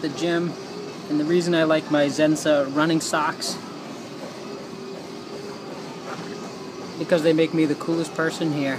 the gym and the reason I like my Zensa running socks because they make me the coolest person here.